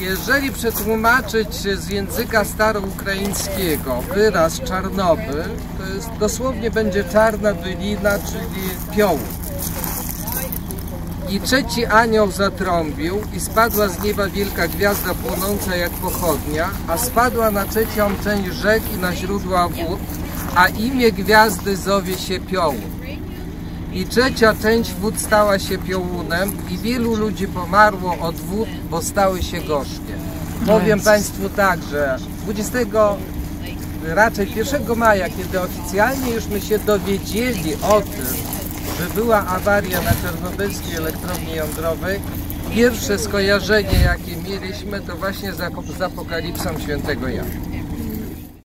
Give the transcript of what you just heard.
Jeżeli przetłumaczyć z języka staroukraińskiego wyraz Czarnobyl, to jest dosłownie będzie czarna bylina, czyli pioł. I trzeci anioł zatrąbił i spadła z nieba wielka gwiazda płonąca jak pochodnia, a spadła na trzecią część rzek i na źródła wód, a imię gwiazdy zowie się piołun. I trzecia część wód stała się piołunem i wielu ludzi pomarło od wód, bo stały się gorzkie. Powiem Państwu tak, że 20, raczej 1 maja, kiedy oficjalnie jużśmy się dowiedzieli o tym, że była awaria na czarnobylskiej elektrowni jądrowej, pierwsze skojarzenie jakie mieliśmy to właśnie z apokalipsą świętego Jana.